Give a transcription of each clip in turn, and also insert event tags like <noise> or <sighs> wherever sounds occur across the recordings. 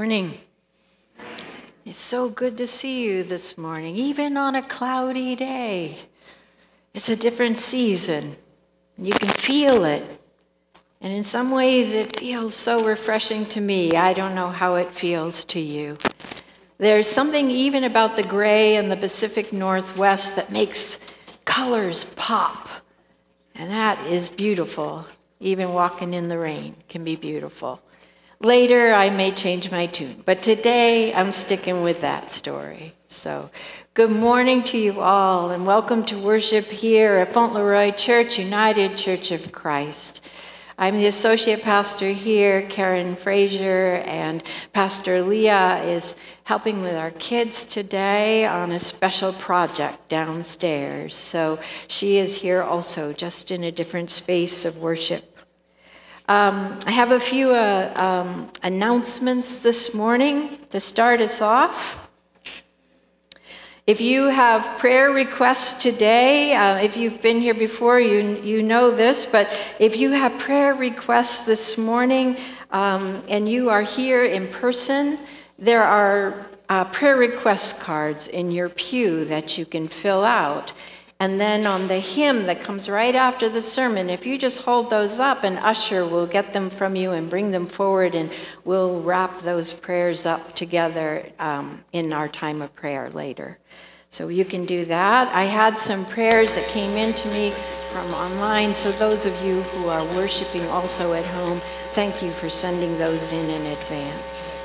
morning. It's so good to see you this morning, even on a cloudy day. It's a different season. You can feel it. And in some ways, it feels so refreshing to me. I don't know how it feels to you. There's something even about the gray and the Pacific Northwest that makes colors pop. And that is beautiful. Even walking in the rain can be beautiful. Later, I may change my tune, but today I'm sticking with that story. So, good morning to you all, and welcome to worship here at Fauntleroy Church, United Church of Christ. I'm the associate pastor here, Karyn Frazier, and Pastor Leah is helping with our kids today on a special project downstairs. So she is here also, just in a different space of worship. Um, I have a few uh, um, announcements this morning to start us off. If you have prayer requests today, uh, if you've been here before, you, you know this, but if you have prayer requests this morning um, and you are here in person, there are uh, prayer request cards in your pew that you can fill out. And then on the hymn that comes right after the sermon, if you just hold those up, an usher will get them from you and bring them forward, and we'll wrap those prayers up together um, in our time of prayer later. So you can do that. I had some prayers that came in to me from online, so those of you who are worshiping also at home, thank you for sending those in in advance.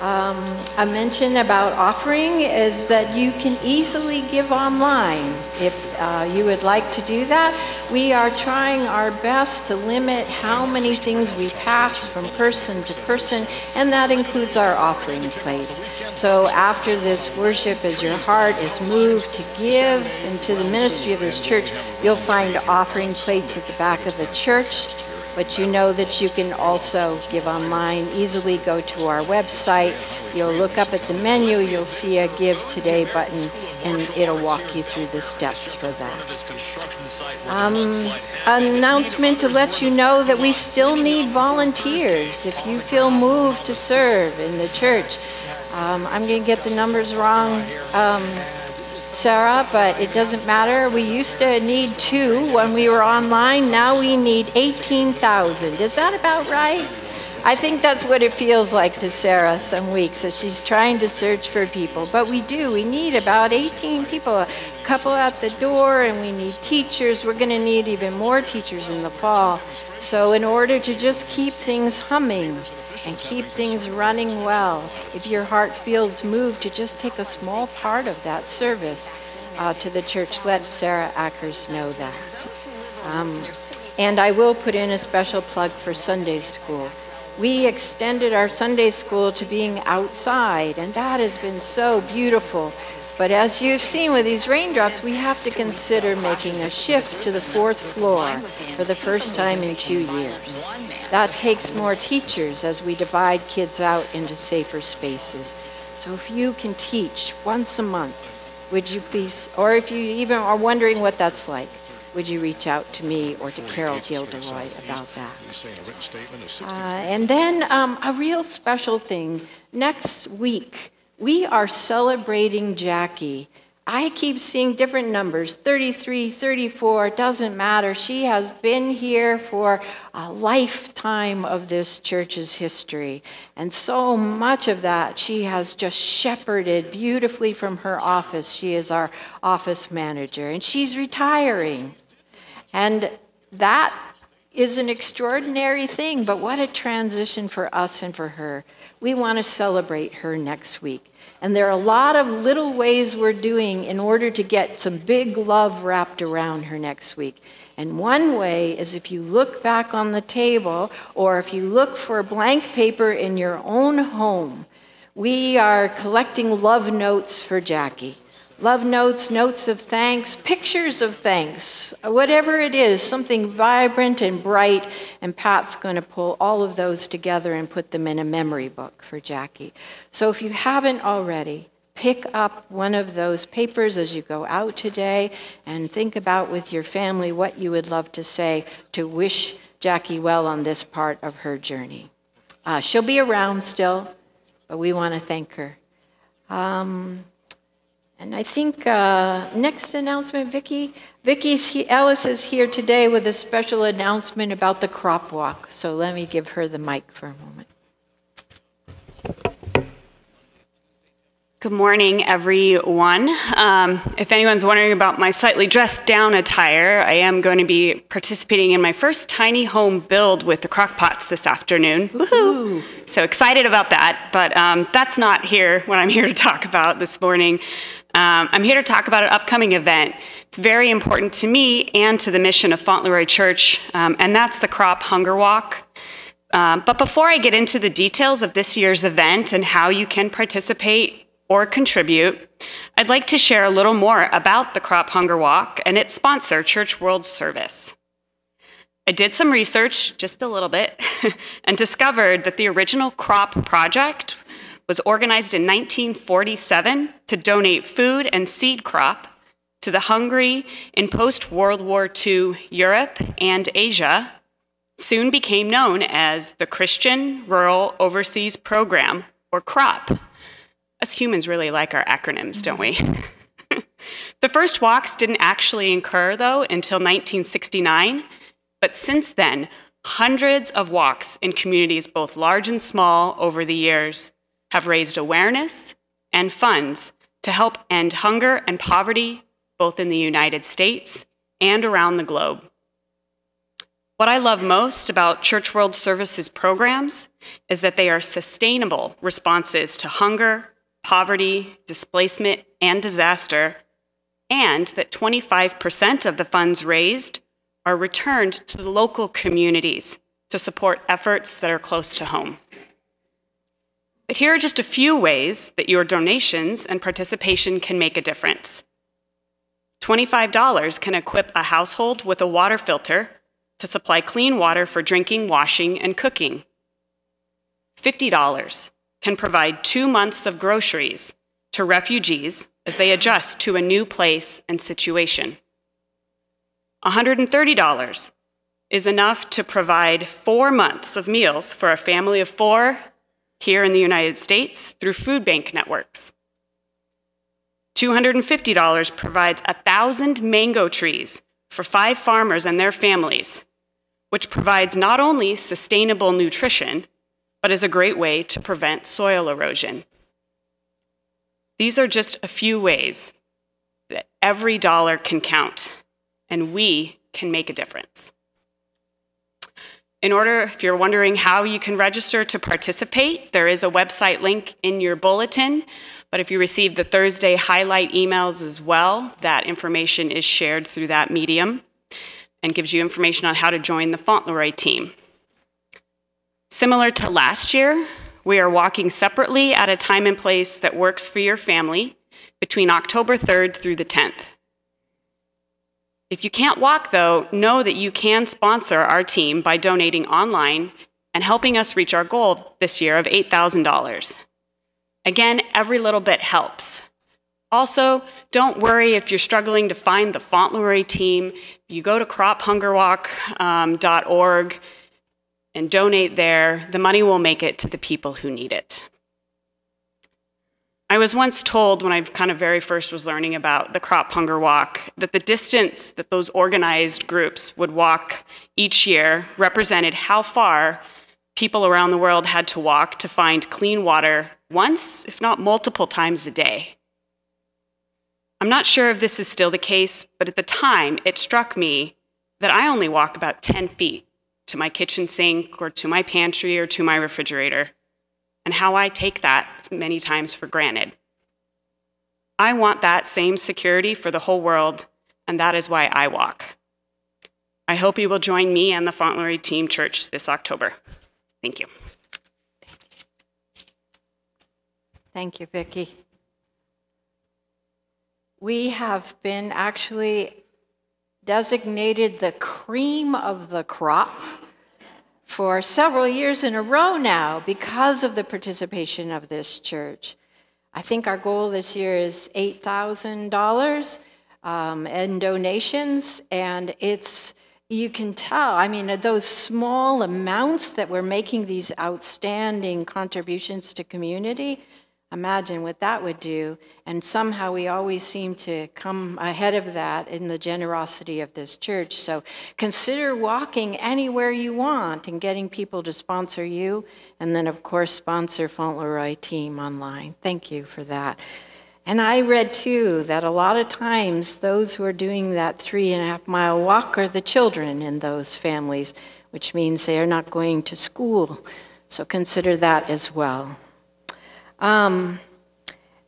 Um, a mention about offering is that you can easily give online if uh, you would like to do that. We are trying our best to limit how many things we pass from person to person, and that includes our offering plates. So after this worship, as your heart is moved to give into the ministry of this church, you'll find offering plates at the back of the church but you know that you can also give online. Easily go to our website. You'll look up at the menu, you'll see a Give Today button, and it'll walk you through the steps for that. Um, announcement to let you know that we still need volunteers. If you feel moved to serve in the church, um, I'm going to get the numbers wrong. Um, Sarah, but it doesn't matter. We used to need two when we were online. Now we need 18,000. Is that about right? I think that's what it feels like to Sarah some weeks as she's trying to search for people. But we do. We need about 18 people, a couple at the door, and we need teachers. We're going to need even more teachers in the fall. So, in order to just keep things humming, and keep things running well. If your heart feels moved to just take a small part of that service uh, to the church, let Sarah Ackers know that. Um, and I will put in a special plug for Sunday school. We extended our Sunday school to being outside, and that has been so beautiful. But as you've seen with these raindrops, we have to consider making a shift to the fourth floor for the first time in two years. That takes more teachers as we divide kids out into safer spaces. So if you can teach once a month, would you please, or if you even are wondering what that's like, would you reach out to me or to Carol Gilderoy about that? Uh, and then um, a real special thing. Next week, we are celebrating Jackie. I keep seeing different numbers 33, 34, doesn't matter. She has been here for a lifetime of this church's history. And so much of that she has just shepherded beautifully from her office. She is our office manager, and she's retiring. And that is an extraordinary thing, but what a transition for us and for her. We want to celebrate her next week. And there are a lot of little ways we're doing in order to get some big love wrapped around her next week. And one way is if you look back on the table or if you look for blank paper in your own home, we are collecting love notes for Jackie love notes, notes of thanks, pictures of thanks, whatever it is, something vibrant and bright. And Pat's going to pull all of those together and put them in a memory book for Jackie. So if you haven't already, pick up one of those papers as you go out today and think about with your family what you would love to say to wish Jackie well on this part of her journey. Uh, she'll be around still. but we want to thank her. Um, and I think uh, next announcement, Vicki. Vicki Ellis is here today with a special announcement about the crop walk. So let me give her the mic for a moment. Good morning, everyone. Um, if anyone's wondering about my slightly dressed down attire, I am going to be participating in my first tiny home build with the Crockpots this afternoon. Woohoo! So excited about that, but um, that's not here what I'm here to talk about this morning. Um, I'm here to talk about an upcoming event. It's very important to me and to the mission of Fauntleroy Church, um, and that's the Crop Hunger Walk. Um, but before I get into the details of this year's event and how you can participate, or contribute, I'd like to share a little more about the Crop Hunger Walk and its sponsor, Church World Service. I did some research, just a little bit, <laughs> and discovered that the original crop project was organized in 1947 to donate food and seed crop to the hungry in post World War II Europe and Asia, soon became known as the Christian Rural Overseas Program, or CROP. Us humans really like our acronyms, don't we? <laughs> the first walks didn't actually incur, though, until 1969, but since then, hundreds of walks in communities, both large and small, over the years have raised awareness and funds to help end hunger and poverty, both in the United States and around the globe. What I love most about Church World Services programs is that they are sustainable responses to hunger, poverty, displacement, and disaster, and that 25% of the funds raised are returned to the local communities to support efforts that are close to home. But here are just a few ways that your donations and participation can make a difference. $25 can equip a household with a water filter to supply clean water for drinking, washing, and cooking. $50 can provide two months of groceries to refugees as they adjust to a new place and situation. $130 is enough to provide four months of meals for a family of four here in the United States through food bank networks. $250 provides 1,000 mango trees for five farmers and their families, which provides not only sustainable nutrition, but is a great way to prevent soil erosion. These are just a few ways that every dollar can count, and we can make a difference. In order, if you're wondering how you can register to participate, there is a website link in your bulletin. But if you receive the Thursday highlight emails as well, that information is shared through that medium and gives you information on how to join the Fauntleroy team. Similar to last year, we are walking separately at a time and place that works for your family between October 3rd through the 10th. If you can't walk, though, know that you can sponsor our team by donating online and helping us reach our goal this year of $8,000. Again, every little bit helps. Also, don't worry if you're struggling to find the Fauntleroy team. You go to crophungerwalk.org. Um, and donate there, the money will make it to the people who need it. I was once told when I kind of very first was learning about the crop hunger walk that the distance that those organized groups would walk each year represented how far people around the world had to walk to find clean water once, if not multiple times a day. I'm not sure if this is still the case, but at the time it struck me that I only walk about 10 feet to my kitchen sink or to my pantry or to my refrigerator, and how I take that many times for granted. I want that same security for the whole world, and that is why I walk. I hope you will join me and the Fauntleroy Team Church this October. Thank you. Thank you, Vicki. We have been actually designated the cream of the crop for several years in a row now because of the participation of this church. I think our goal this year is $8,000 um, in donations, and it's you can tell, I mean, those small amounts that we're making these outstanding contributions to community, imagine what that would do. And somehow we always seem to come ahead of that in the generosity of this church. So consider walking anywhere you want and getting people to sponsor you. And then, of course, sponsor Fauntleroy team online. Thank you for that. And I read too that a lot of times those who are doing that three and a half mile walk are the children in those families, which means they are not going to school. So consider that as well. Um,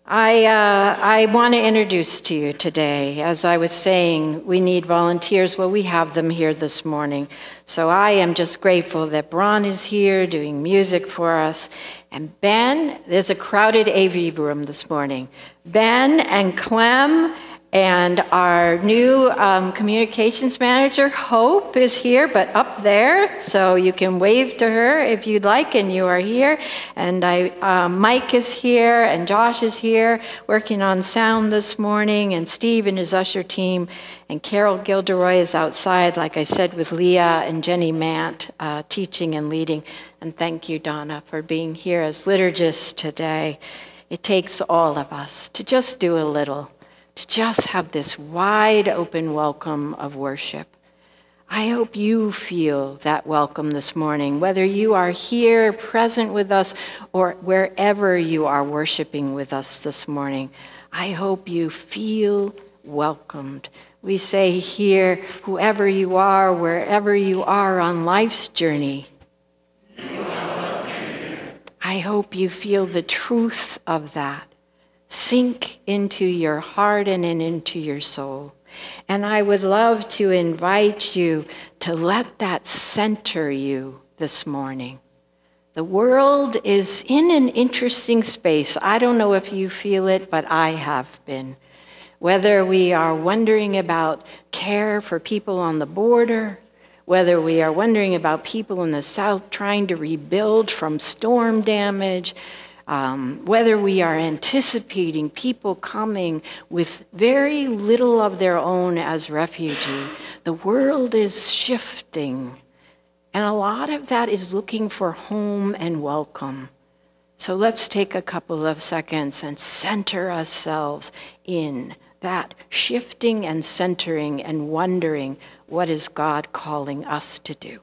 I, uh, I want to introduce to you today, as I was saying, we need volunteers. Well, we have them here this morning. So I am just grateful that Braun is here doing music for us. And Ben, there's a crowded AV room this morning. Ben and Clem and our new um, communications manager, Hope, is here, but up there, so you can wave to her if you'd like, and you are here. And I, uh, Mike is here, and Josh is here, working on sound this morning, and Steve and his usher team, and Carol Gilderoy is outside, like I said, with Leah and Jenny Mant, uh, teaching and leading. And thank you, Donna, for being here as liturgist today. It takes all of us to just do a little to just have this wide open welcome of worship. I hope you feel that welcome this morning, whether you are here present with us or wherever you are worshiping with us this morning. I hope you feel welcomed. We say here, whoever you are, wherever you are on life's journey, I hope you feel the truth of that sink into your heart and into your soul. And I would love to invite you to let that center you this morning. The world is in an interesting space. I don't know if you feel it, but I have been. Whether we are wondering about care for people on the border, whether we are wondering about people in the South trying to rebuild from storm damage, um, whether we are anticipating people coming with very little of their own as refugee, the world is shifting. And a lot of that is looking for home and welcome. So let's take a couple of seconds and center ourselves in that shifting and centering and wondering what is God calling us to do.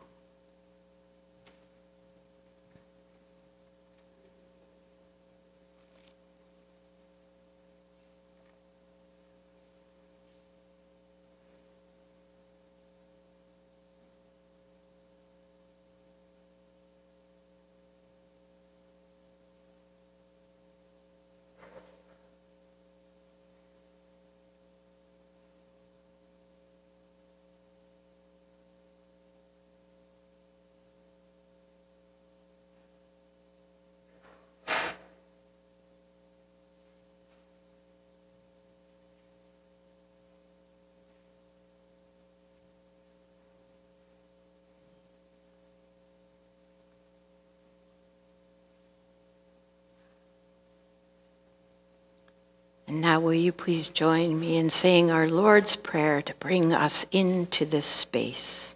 Now, will you please join me in saying our Lord's Prayer to bring us into this space?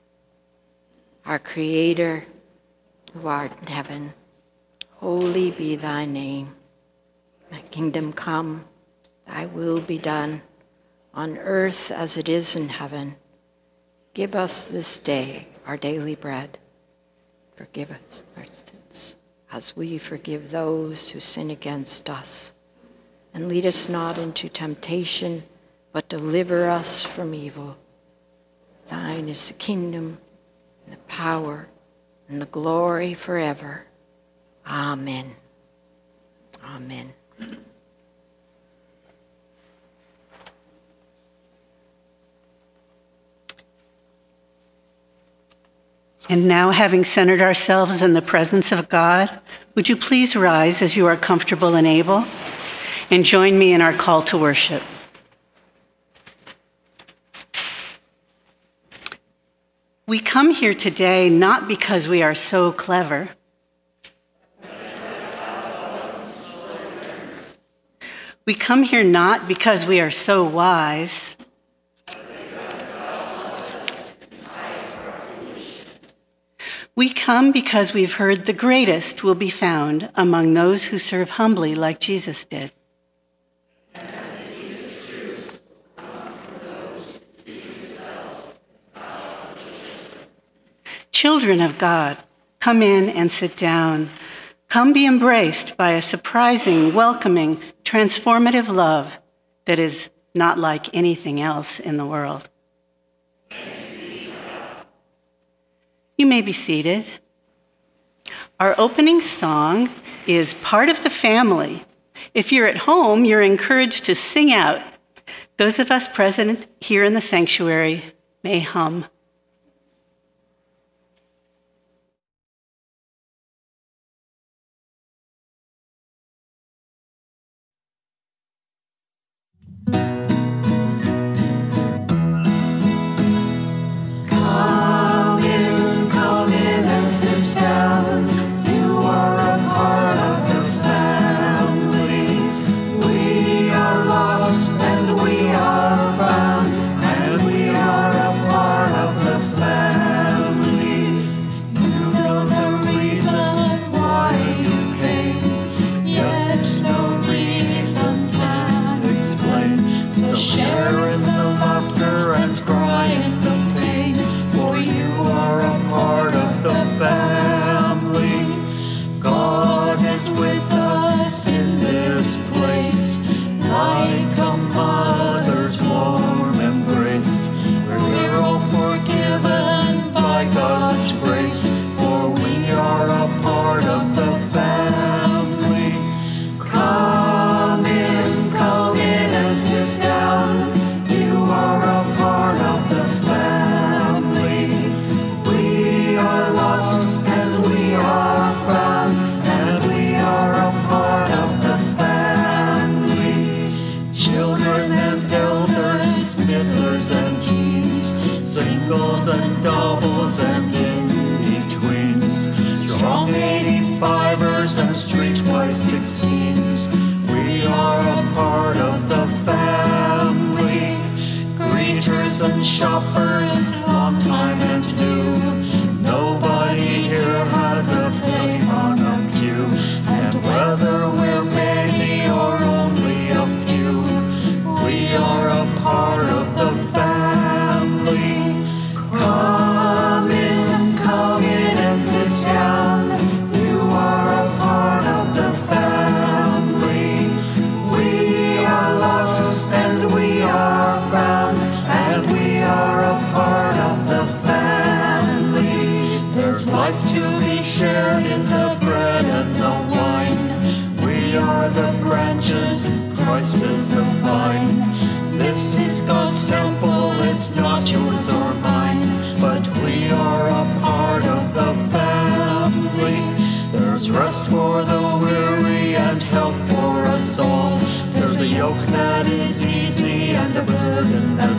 Our Creator, who art in heaven, holy be thy name. Thy kingdom come, thy will be done, on earth as it is in heaven. Give us this day our daily bread. Forgive us our sins, as we forgive those who sin against us and lead us not into temptation, but deliver us from evil. Thine is the kingdom, and the power, and the glory forever. Amen. Amen. And now, having centered ourselves in the presence of God, would you please rise as you are comfortable and able? And join me in our call to worship. We come here today not because we are so clever. We come here not because we are so wise. We come because we've heard the greatest will be found among those who serve humbly like Jesus did. Children of God, come in and sit down. Come be embraced by a surprising, welcoming, transformative love that is not like anything else in the world. You may be seated. Our opening song is Part of the Family. If you're at home, you're encouraged to sing out. Those of us present here in the sanctuary may hum.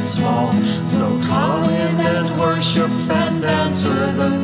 small. So come in and worship and answer the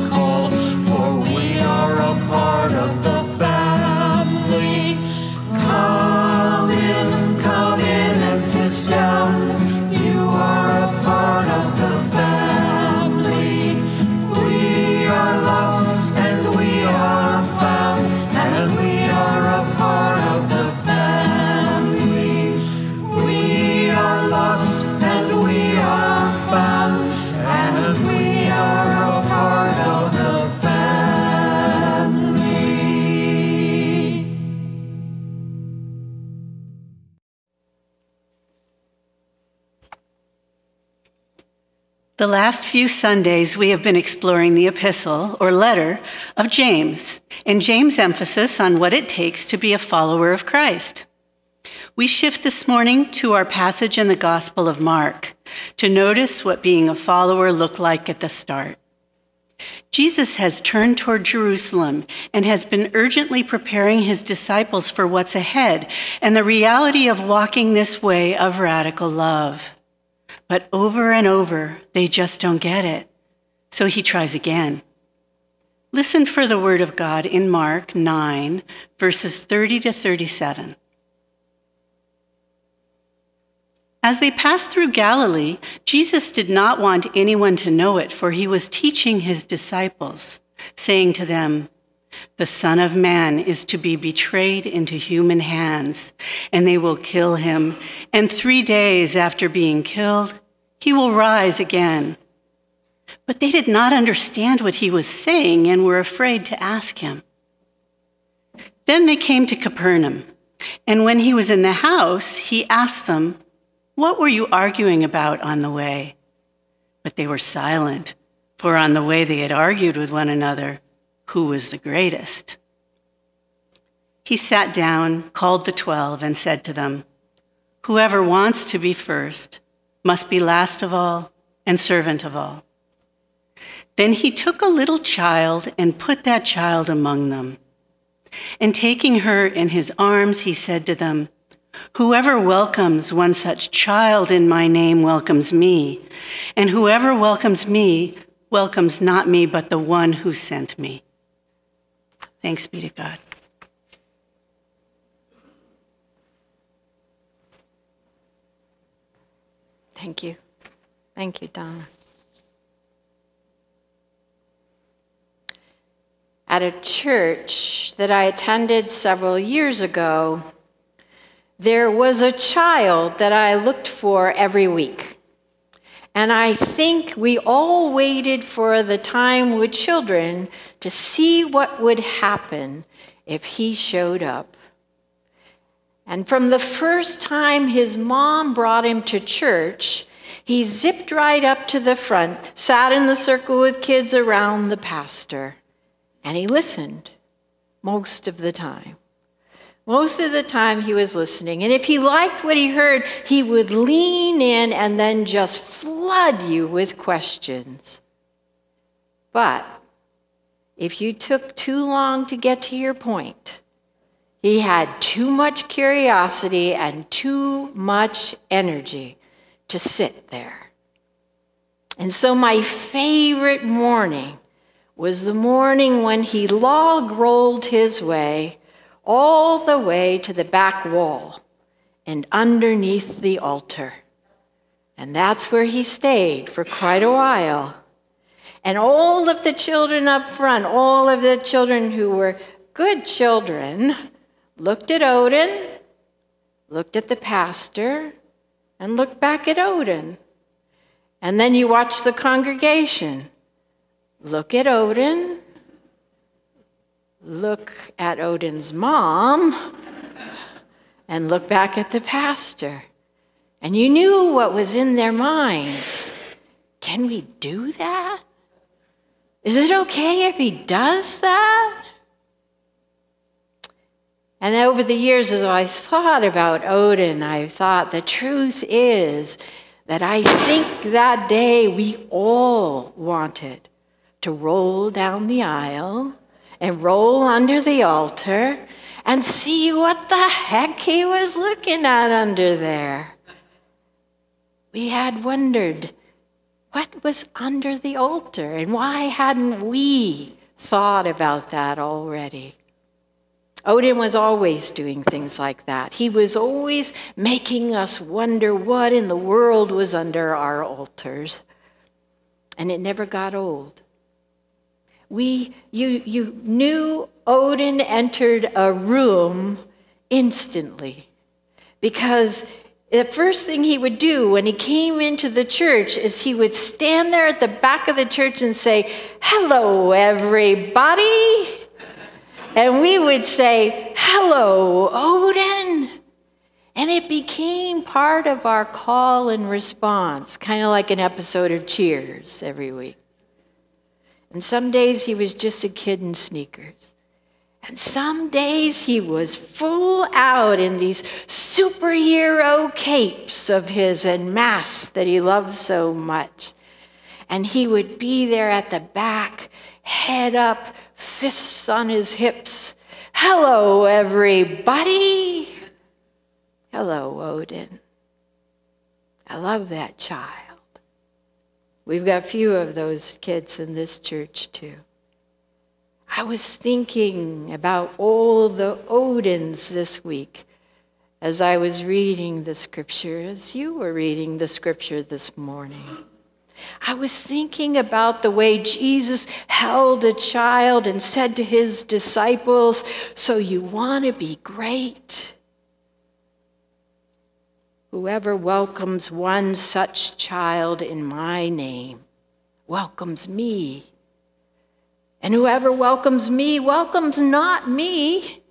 The last few Sundays, we have been exploring the epistle or letter of James, and James' emphasis on what it takes to be a follower of Christ. We shift this morning to our passage in the Gospel of Mark to notice what being a follower looked like at the start. Jesus has turned toward Jerusalem and has been urgently preparing his disciples for what's ahead and the reality of walking this way of radical love. But over and over, they just don't get it. So he tries again. Listen for the word of God in Mark 9, verses 30 to 37. As they passed through Galilee, Jesus did not want anyone to know it, for he was teaching his disciples. saying to them, The Son of Man is to be betrayed into human hands, and they will kill him, and three days after being killed, he will rise again. But they did not understand what he was saying and were afraid to ask him. Then they came to Capernaum, and when he was in the house, he asked them, What were you arguing about on the way? But they were silent, for on the way they had argued with one another who was the greatest. He sat down, called the twelve, and said to them, Whoever wants to be first must be last of all and servant of all. Then he took a little child and put that child among them. And taking her in his arms, he said to them, Whoever welcomes one such child in my name welcomes me, and whoever welcomes me welcomes not me, but the one who sent me. Thanks be to God. Thank you. Thank you, Donna. At a church that I attended several years ago, there was a child that I looked for every week. And I think we all waited for the time with children to see what would happen if he showed up. And from the first time his mom brought him to church, he zipped right up to the front, sat in the circle with kids around the pastor, and he listened most of the time. Most of the time, he was listening. And if he liked what he heard, he would lean in and then just flood you with questions. But if you took too long to get to your point, he had too much curiosity and too much energy to sit there. And so, my favorite morning was the morning when he log rolled his way all the way to the back wall and underneath the altar. And that's where he stayed for quite a while. And all of the children up front, all of the children who were good children, looked at Odin, looked at the pastor, and looked back at Odin. And then you watch the congregation look at Odin, look at Odin's mom and look back at the pastor. And you knew what was in their minds. Can we do that? Is it okay if he does that? And over the years, as I thought about Odin, I thought the truth is that I think that day we all wanted to roll down the aisle and roll under the altar and see what the heck he was looking at under there. We had wondered what was under the altar and why hadn't we thought about that already? Odin was always doing things like that. He was always making us wonder what in the world was under our altars. And it never got old we, you, you knew Odin entered a room instantly because the first thing he would do when he came into the church is he would stand there at the back of the church and say, Hello, everybody. And we would say, Hello, Odin. And it became part of our call and response, kind of like an episode of Cheers every week. And some days he was just a kid in sneakers. And some days he was full out in these superhero capes of his and masks that he loved so much. And he would be there at the back, head up, fists on his hips. Hello, everybody. Hello, Odin. I love that child. We've got few of those kids in this church too. I was thinking about all the Odins this week as I was reading the scripture, as you were reading the scripture this morning. I was thinking about the way Jesus held a child and said to his disciples, So you want to be great? Whoever welcomes one such child in my name welcomes me. And whoever welcomes me welcomes not me,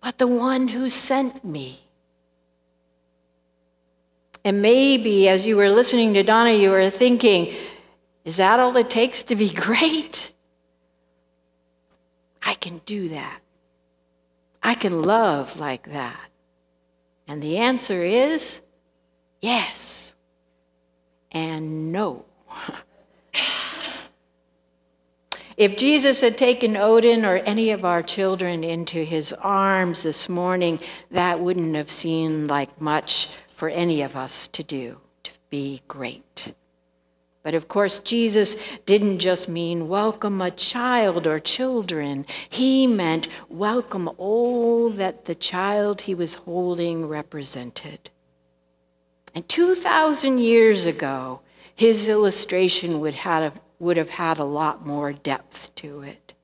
but the one who sent me. And maybe as you were listening to Donna, you were thinking, is that all it takes to be <laughs> great? I can do that. I can love like that. And the answer is yes and no. if Jesus had taken Odin or any of our children into his arms this morning, that wouldn't have seemed like much for any of us to do, to be great. But of course, Jesus didn't just mean welcome a child or children. He meant welcome all that the child he was holding represented. And 2,000 years ago, his illustration would have, would have had a lot more depth to it.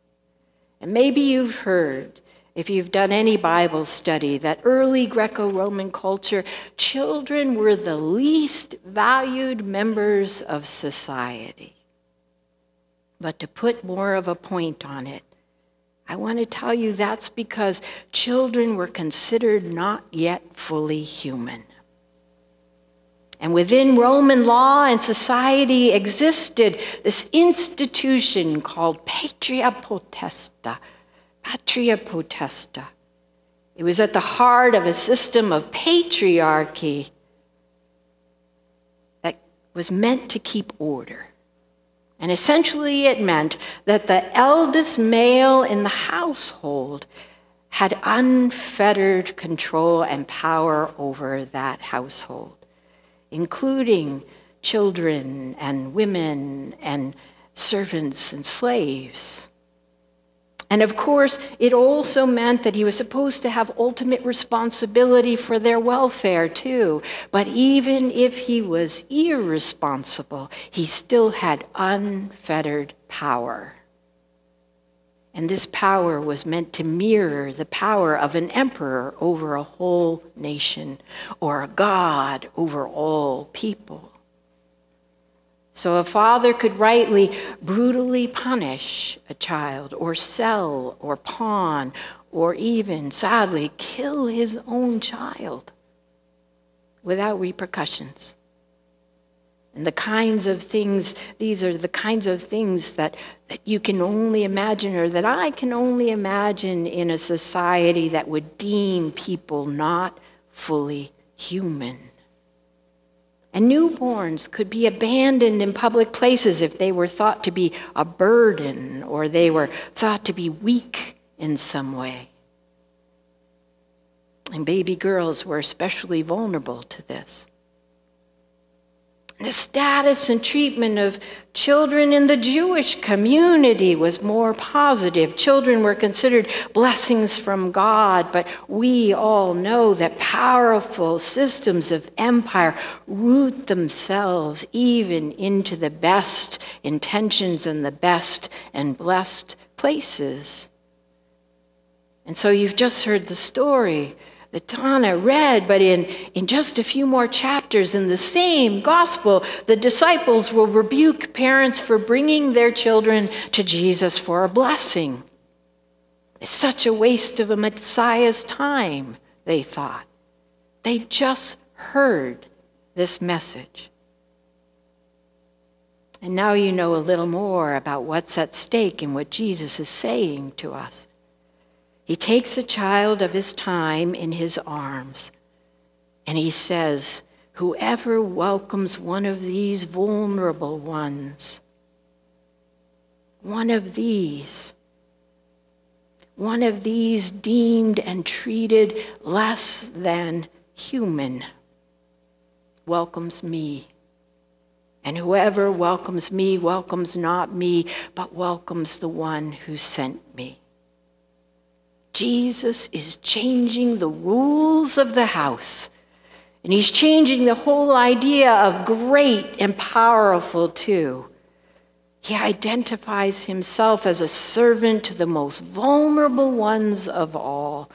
And maybe you've heard if you've done any Bible study, that early Greco Roman culture, children were the least valued members of society. But to put more of a point on it, I want to tell you that's because children were considered not yet fully human. And within Roman law and society existed this institution called patria potesta, patria potesta. It was at the heart of a system of patriarchy that was meant to keep order. And essentially, it meant that the eldest male in the household had unfettered control and power over that household, including children and women and servants and slaves. And of course, it also meant that he was supposed to have ultimate responsibility for their welfare, too. But even if he was irresponsible, he still had unfettered power. And this power was meant to mirror the power of an emperor over a whole nation or a god over all people. So a father could rightly brutally punish a child, or sell, or pawn, or even, sadly, kill his own child without repercussions. And the kinds of things, these are the kinds of things that, that you can only imagine, or that I can only imagine in a society that would deem people not fully human. And newborns could be abandoned in public places if they were thought to be a burden or they were thought to be weak in some way. And baby girls were especially vulnerable to this. The status and treatment of children in the Jewish community was more positive. Children were considered blessings from God, but we all know that powerful systems of empire root themselves even into the best intentions and the best and blessed places. And so you've just heard the story that Donna read, but in, in just a few more chapters in the same gospel, the disciples will rebuke parents for bringing their children to Jesus for a blessing. It's such a waste of a Messiah's time, they thought. They just heard this message. And now you know a little more about what's at stake and what Jesus is saying to us. He takes a child of his time in his arms and he says, Whoever welcomes one of these vulnerable ones, one of these, one of these deemed and treated less than human, welcomes me. And whoever welcomes me welcomes not me, but welcomes the one who sent me. Jesus is changing the rules of the house And he's changing the whole idea of great and powerful, too. He identifies himself as a servant to the most vulnerable ones of all.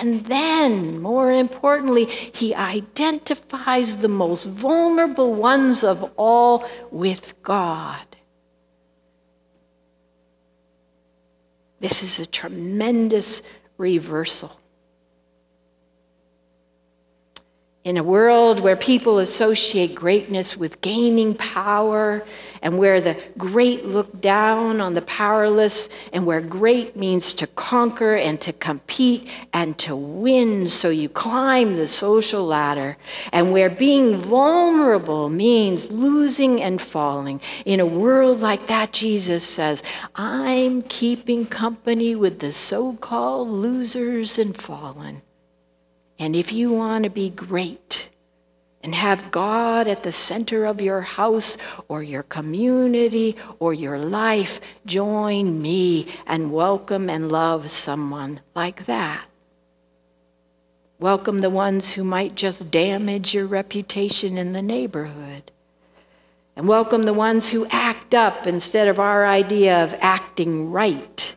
And then, more importantly, he identifies the most vulnerable ones of all with God. This is a tremendous reversal. In a world where people associate greatness with gaining power, and where the great look down on the powerless, and where great means to conquer and to compete and to win, so you climb the social ladder, and where being vulnerable means losing and falling. In a world like that, Jesus says, I'm keeping company with the so called losers and fallen. And if you want to be great and have God at the center of your house or your community or your life, join me and welcome and love someone like that. Welcome the ones who might just damage your reputation in the neighborhood. And welcome the ones who act up instead of our idea of acting right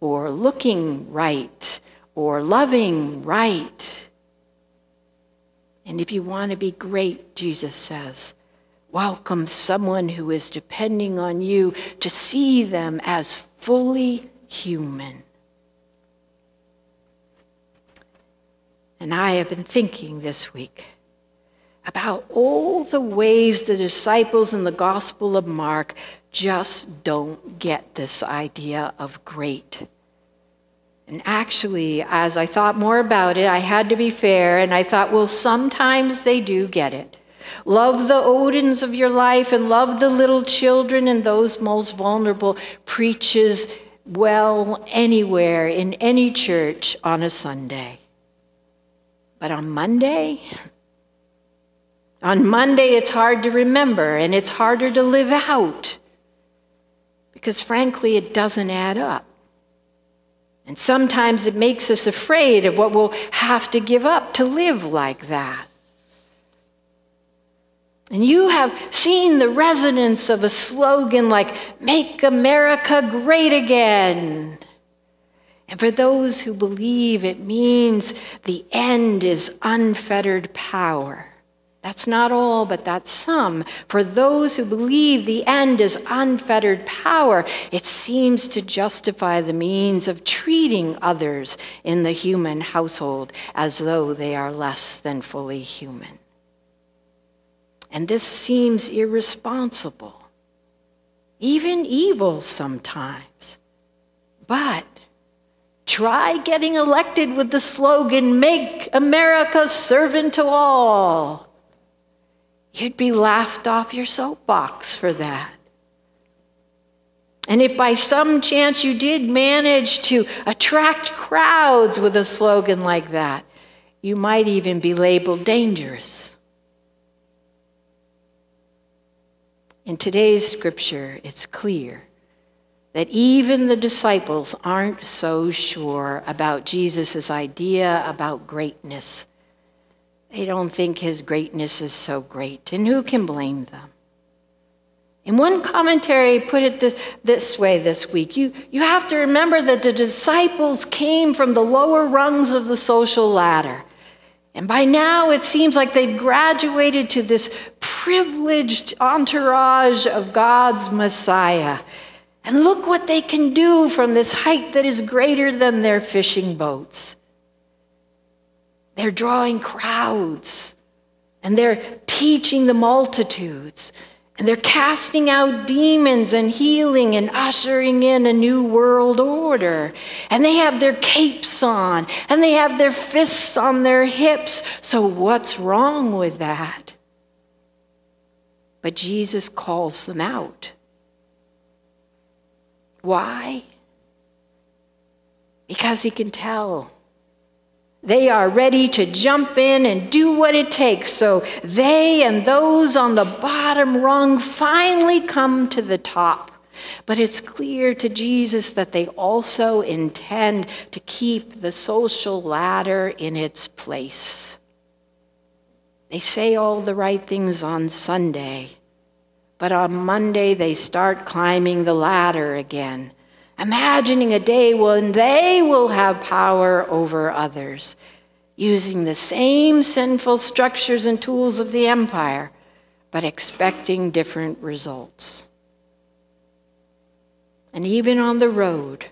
or looking right or loving right. And if you want to be great, Jesus says, welcome someone who is depending on you to see them as fully human. And I have been thinking this week about all the ways the disciples in the Gospel of Mark just don't get this idea of great. And actually, as I thought more about it, I had to be fair, and I thought, well, sometimes they do get it. Love the Odins of your life and love the little children and those most vulnerable preaches well anywhere in any church on a Sunday. But on Monday, on Monday, it's hard to remember and it's harder to live out because, frankly, it doesn't add up. And sometimes it makes us afraid of what we'll have to give up to live like that. And you have seen the resonance of a slogan like, Make America Great Again. And for those who believe, it means the end is unfettered power. That's not all, but that's some. For those who believe the end is unfettered power, it seems to justify the means of treating others in the human household as though they are less than fully human. And this seems irresponsible, even evil sometimes. But try getting elected with the slogan, Make America Servant to All you'd be laughed off your soapbox for that. And if by some chance you did manage to attract crowds with a slogan like that, you might even be labeled dangerous. In today's scripture, it's clear that even the disciples aren't so sure about Jesus' idea about greatness they don't think his greatness is so great. And who can blame them? And one commentary put it this, this, way this week you, you have to remember that the disciples came from the lower rungs of the social ladder. And by now, it seems like they've graduated to this privileged entourage of God's Messiah. And look what they can do from this height that is greater than their fishing boats. They're drawing crowds and they're teaching the multitudes and they're casting out demons and healing and ushering in a new world order. And they have their capes on and they have their fists on their hips. So, what's wrong with that? But Jesus calls them out. Why? Because he can tell they are ready to jump in and do what it takes so they and those on the bottom rung finally come to the top. But it's clear to Jesus that they also intend to keep the social ladder in its place. They say all the right things on Sunday, but on Monday they start climbing the ladder again, imagining a day when they will have power over others, using the same sinful structures and tools of the empire, but expecting different results. And even on the road,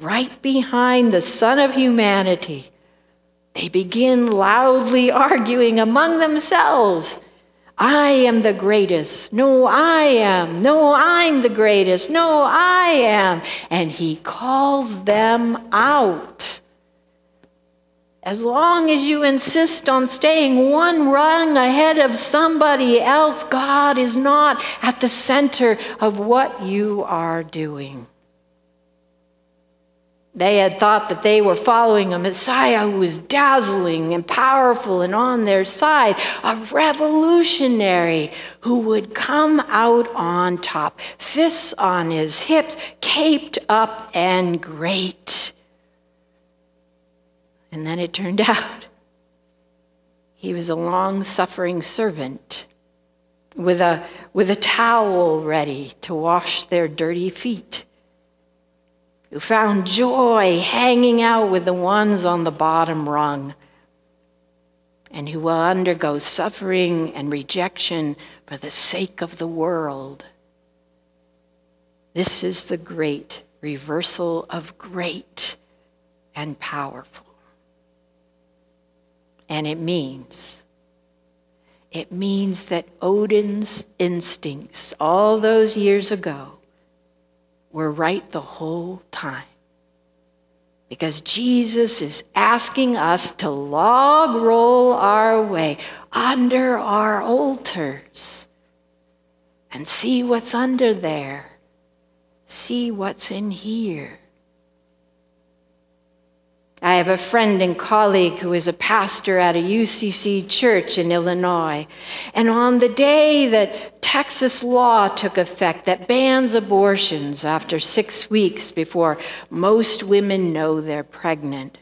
right behind the Son of Humanity, they begin loudly arguing among themselves. I am the greatest. No, I am. No, I'm the greatest. No, I am. And he calls them out. As long as you insist on staying one rung ahead of somebody else, God is not at the center of what you are doing. They had thought that they were following a Messiah who was dazzling and powerful and on their side, a revolutionary who would come out on top, fists on his hips, caped up and great. And then it turned <laughs> out he was a long suffering servant with a, with a towel ready to wash their dirty feet who found joy hanging out with the ones on the bottom rung, and who will undergo suffering and rejection for the sake of the world. This is the great reversal of great and powerful. And it means, it means that Odin's instincts all those years ago were right the whole time. Because Jesus is asking us to log roll our way under our altars and see what's under there, see what's in here. I have a friend and colleague who is a pastor at a UCC church in Illinois. And on the day that Texas law took effect that bans abortions after six weeks before most women know they're pregnant,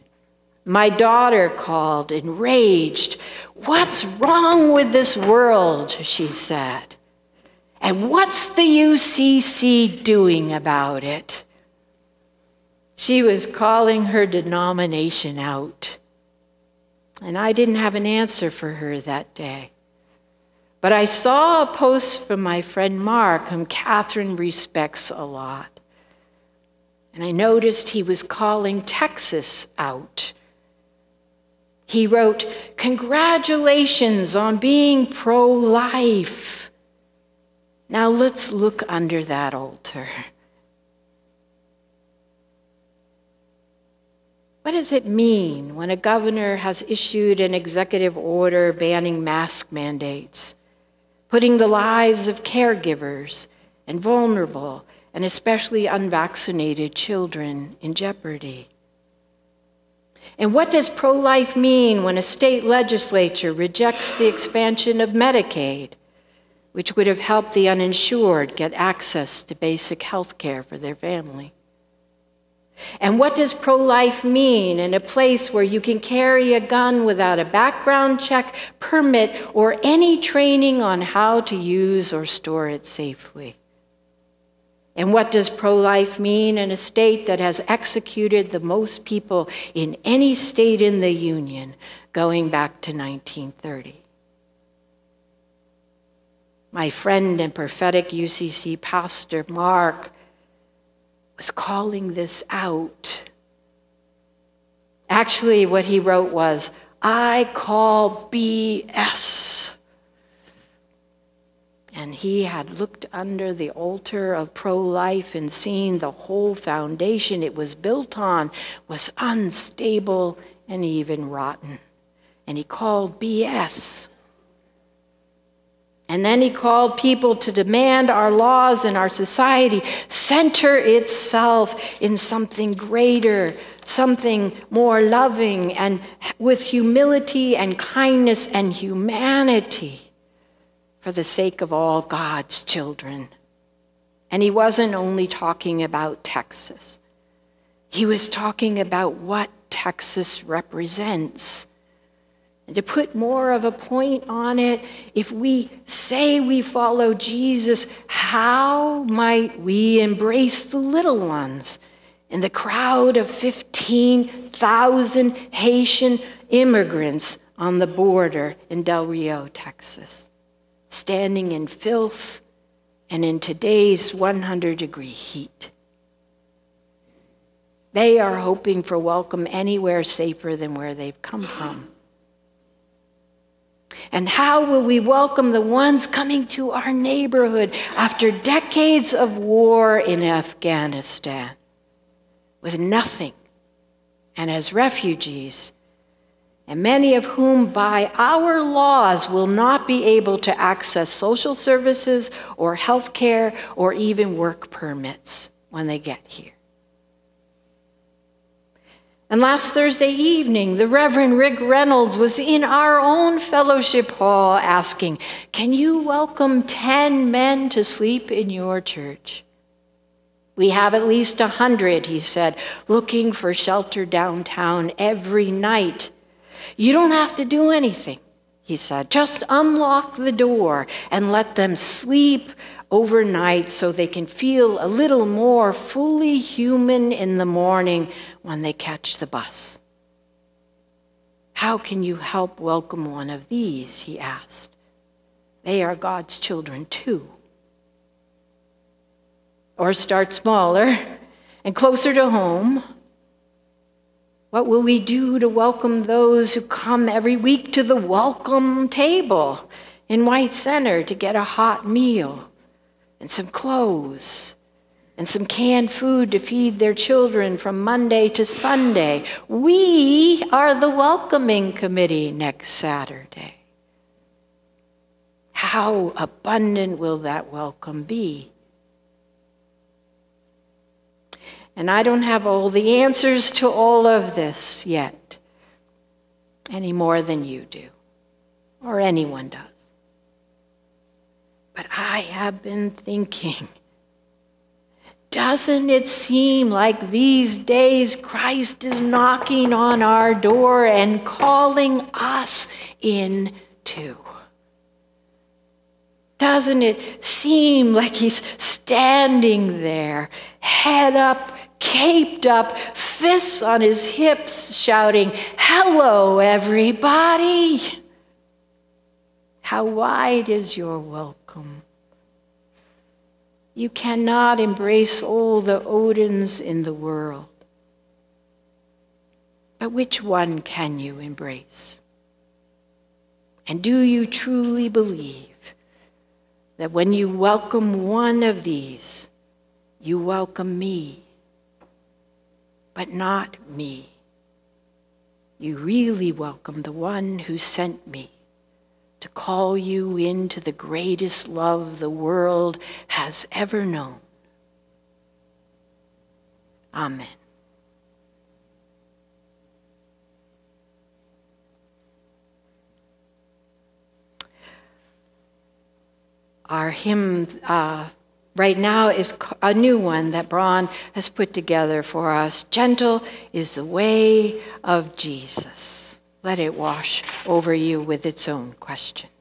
my daughter called, enraged. What's wrong with this world? She said. And what's the UCC doing about it? She was calling her denomination out. And I didn't have an answer for her that day. But I saw a post from my friend Mark, whom Catherine respects a lot. And I noticed he was calling Texas out. He wrote, Congratulations on being pro life. Now let's look under that altar. What does it mean when a governor has issued an executive order banning mask mandates, putting the lives of caregivers and vulnerable and especially unvaccinated children in jeopardy? And what does pro life mean when a state legislature rejects the expansion of Medicaid, which would have helped the uninsured get access to basic health care for their family? And what does pro life mean in a place where you can carry a gun without a background check, permit, or any training on how to use or store it safely? And what does pro life mean in a state that has executed the most people in any state in the Union going back to 1930? My friend and prophetic UCC pastor, Mark, was calling this out. Actually, what he wrote was, I call BS. And he had looked under the altar of pro life and seen the whole foundation it was built on was unstable and even rotten. And he called BS. And then he called people to demand our laws and our society center itself in something greater, something more loving, and with humility and kindness and humanity for the sake of all God's children. And he wasn't only talking about Texas, he was talking about what Texas represents And to put more of a point on it, if we say we follow Jesus, how might we embrace the little ones in the crowd of 15,000 Haitian immigrants on the border in Del Rio, Texas, standing in filth and in today's 100 degree heat? They are hoping for welcome anywhere safer than where they've come from. And how will we welcome the ones coming to our neighborhood after decades of war in Afghanistan with nothing and as refugees, and many of whom, by our laws, will not be able to access social services or health care or even work permits when they get here? And last Thursday evening, the Reverend Rick Reynolds was in our own fellowship hall asking, Can you welcome 10 men to sleep in your church? We have at least a hundred, he said, looking for shelter downtown every night. You don't have to do anything, he said. Just unlock the door and let them sleep overnight so they can feel a little more fully human in the morning when they catch the bus. How can you help welcome one of these? He asked. They are God's children too. Or start smaller and closer to home. What will we do to welcome those who come every week to the welcome table in White Center to get a hot meal? and some clothes and some canned food to feed their children from Monday to Sunday. We are the welcoming committee next Saturday. How abundant will that welcome be? And I don't have all the answers to all of this yet, any more than you do, or anyone does. But I have been thinking, doesn't it seem like these days Christ is knocking on our door and calling us in too? Doesn't it seem like he's standing there, head up, caped up, fists on his hips, shouting, Hello, everybody! How wide is your welcome? You cannot embrace all the Odins in the world. But which one can you embrace? And do you truly believe that when you welcome one of these, you welcome me, but not me? You really welcome the one who sent me to call you into the greatest love the world has ever known. Amen. Our hymn uh, right now is a new one that Braun has put together for us. Gentle is the way of Jesus let it wash over you with its own questions.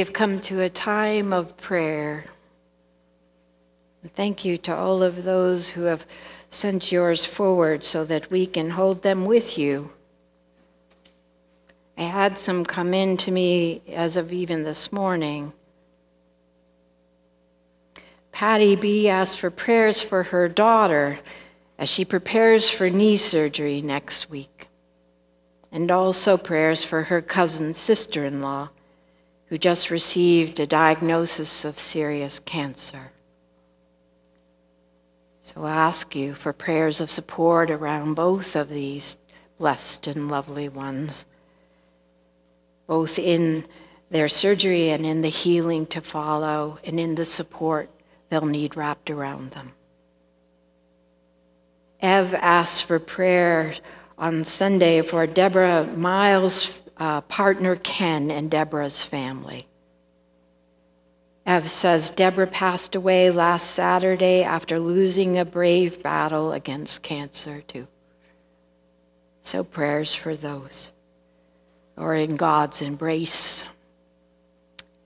Have come to a time of prayer. Thank you to all of those who have sent yours forward so that we can hold them with you. I had some come in to me as of even this morning. Patty B asked for prayers for her daughter as she prepares for knee surgery next week and also prayers for her cousin's sister in law, who just received a diagnosis of serious cancer. So I ask you for prayers of support around both of these blessed and lovely ones, both in their surgery and in the healing to follow, and in the support they'll need wrapped around them. Ev asked for prayer on Sunday for Deborah Miles' uh, partner Ken and Deborah's family. Ev says Deborah passed away last Saturday after losing a brave battle against cancer, too. So, prayers for those are in God's embrace.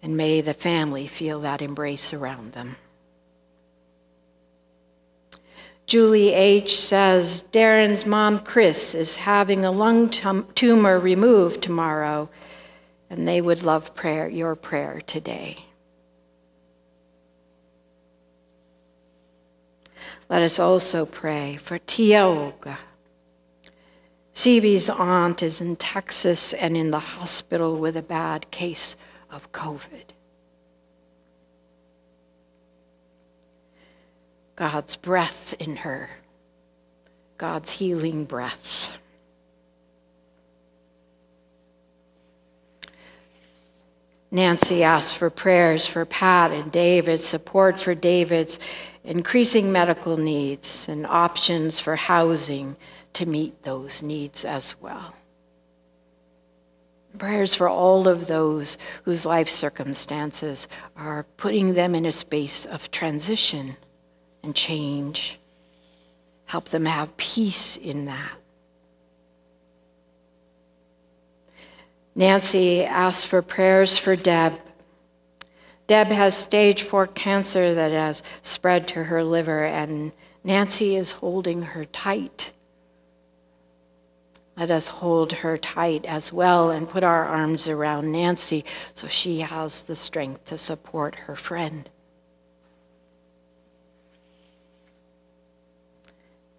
And may the family feel that embrace around them. Julie H. says Darren's mom, Chris, is having a lung tum- tumor removed tomorrow, and they would love prayer, your prayer today. Let us also pray for Tioga. Olga. Aunt is in Texas and in the hospital with a bad case of COVID. God's breath in her, God's healing breath. Nancy asked for prayers for Pat and David, support for David's increasing medical needs, and options for housing to meet those needs as well. Prayers for all of those whose life circumstances are putting them in a space of transition and change. Help them have peace in that. Nancy asks for prayers for Deb. Deb has stage four cancer that has spread to her liver, and Nancy is holding her tight. Let us hold her tight as well and put our arms around Nancy so she has the strength to support her friend.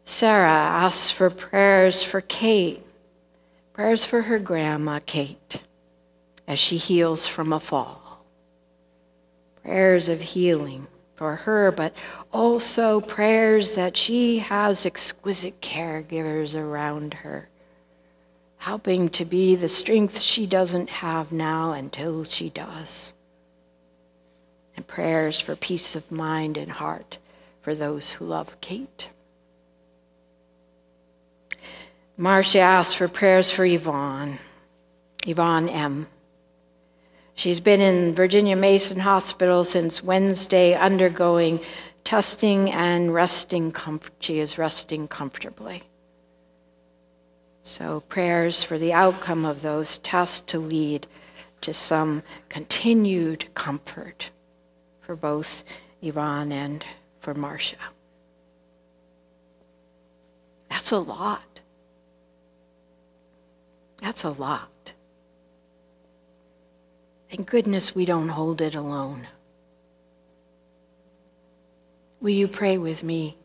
Sarah asks for prayers for Kate, prayers for her grandma, Kate, as she heals from a fall. Prayers of healing for her, but also prayers that she has exquisite caregivers around her, helping to be the strength she doesn't have now until she does. And prayers for peace of mind and heart for those who love Kate. Marcia asked for prayers for Yvonne, Yvonne M. She's been in Virginia Mason Hospital since Wednesday, undergoing testing and resting. Com- she is resting comfortably. So, prayers for the outcome of those tests to lead to some continued comfort for both Yvonne and for Marcia. That's a lot. That's a lot. Thank goodness we don't hold it alone. Will you pray with me?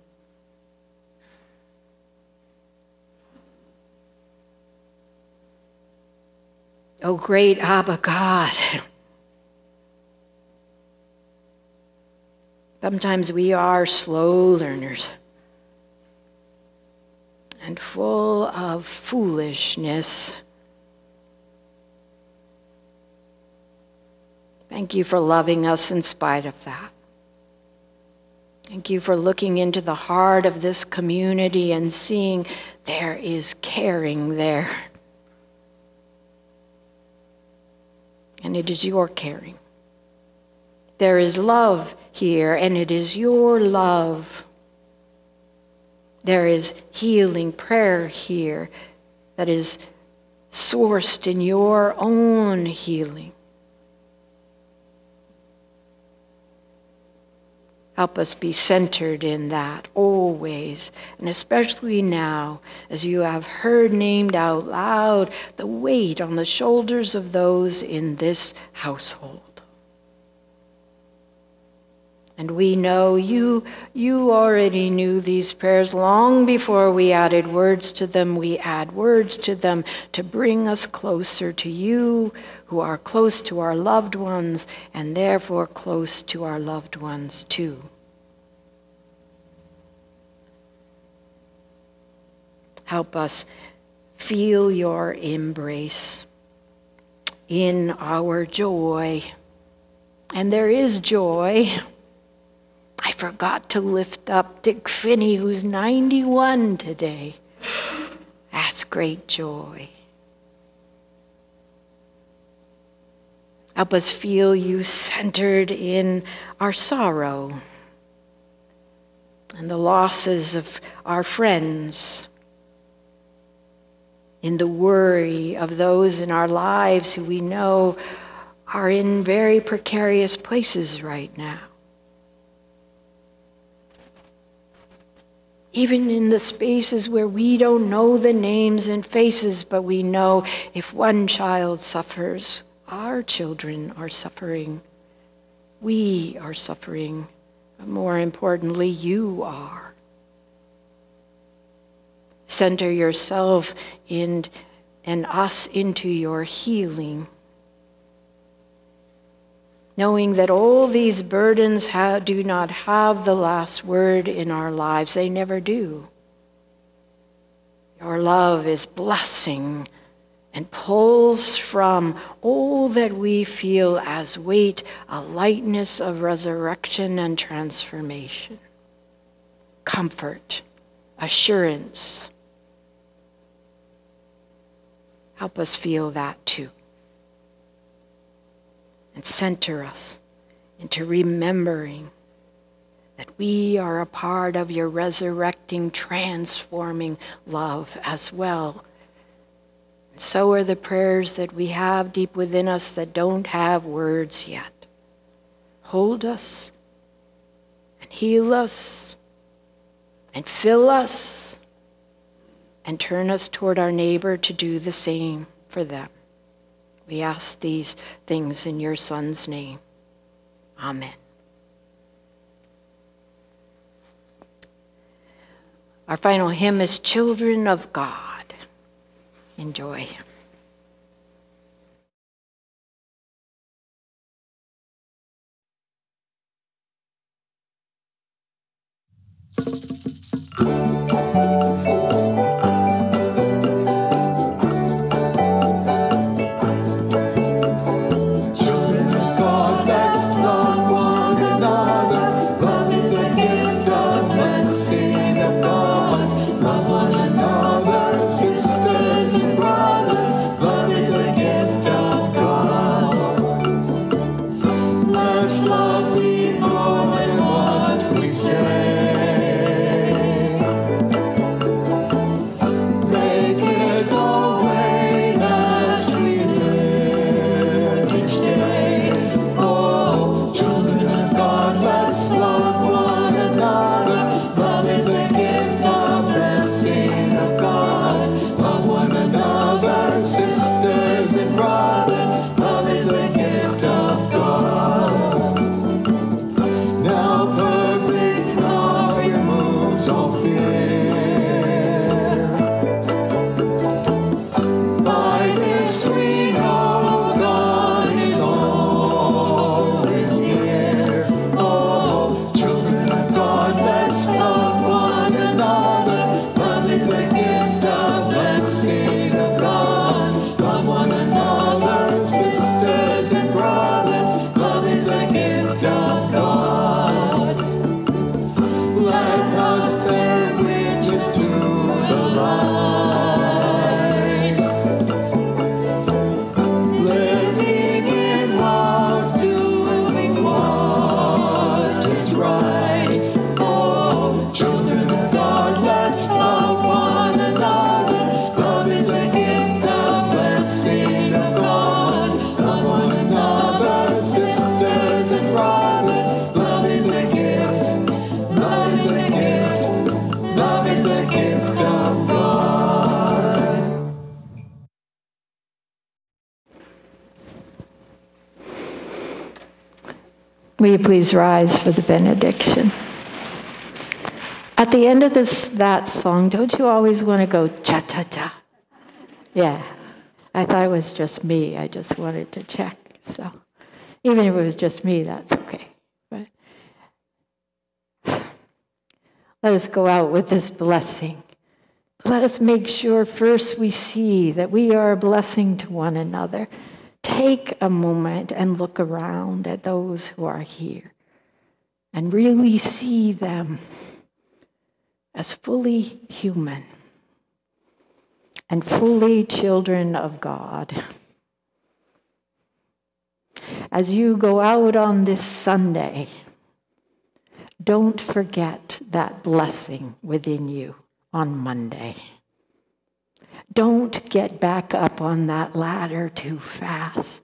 Oh, great Abba God. Sometimes we are slow learners and full of foolishness. Thank you for loving us in spite of that. Thank you for looking into the heart of this community and seeing there is caring there. And it is your caring. There is love here, and it is your love. There is healing prayer here that is sourced in your own healing. Help us be centered in that always, and especially now, as you have heard named out loud the weight on the shoulders of those in this household. And we know you, you already knew these prayers long before we added words to them. We add words to them to bring us closer to you, who are close to our loved ones, and therefore close to our loved ones too. Help us feel your embrace in our joy. And there is joy. <laughs> I forgot to lift up Dick Finney, who's 91 today. That's great joy. Help us feel you centered in our sorrow and the losses of our friends, in the worry of those in our lives who we know are in very precarious places right now. Even in the spaces where we don't know the names and faces, but we know if one child suffers, our children are suffering. We are suffering. But more importantly, you are. Center yourself in, and us into your healing knowing that all these burdens do not have the last word in our lives. They never do. Your love is blessing and pulls from all that we feel as weight a lightness of resurrection and transformation, comfort, assurance. Help us feel that too and center us into remembering that we are a part of your resurrecting, transforming love as well. And so are the prayers that we have deep within us that don't have words yet. Hold us and heal us and fill us and turn us toward our neighbor to do the same for them. We ask these things in your Son's name. Amen. Our final hymn is Children of God. Enjoy. Sisters and Will you please rise for the benediction? At the end of this that song, don't you always want to go cha cha cha? Yeah. I thought it was just me. I just wanted to check. So even if it was just me, that's okay. But <sighs> let us go out with this blessing. Let us make sure first we see that we are a blessing to one another. Take a moment and look around at those who are here and really see them as fully human and fully children of God. As you go out on this Sunday, don't forget that blessing within you on Monday. Don't get back up on that ladder too fast.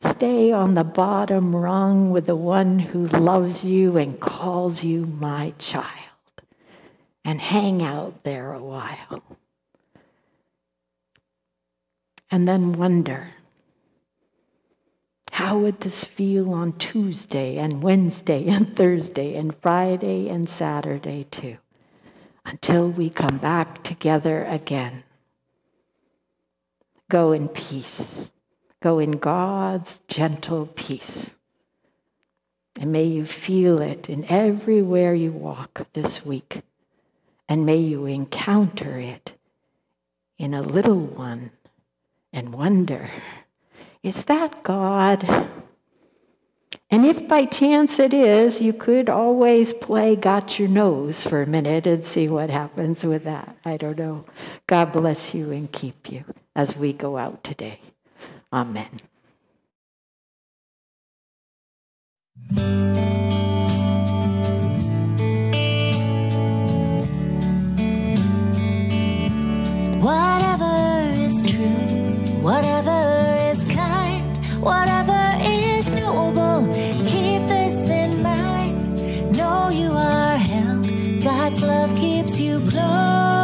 Stay on the bottom rung with the one who loves you and calls you my child. And hang out there a while. And then wonder how would this feel on Tuesday and Wednesday and Thursday and Friday and Saturday too? Until we come back together again. Go in peace. Go in God's gentle peace. And may you feel it in everywhere you walk this week. And may you encounter it in a little one and wonder is that God? And if by chance it is, you could always play Got Your Nose for a minute and see what happens with that. I don't know. God bless you and keep you as we go out today. Amen. Whatever is true, whatever is kind, whatever is noble, keep this in mind. Know you are held, God's love keeps you close.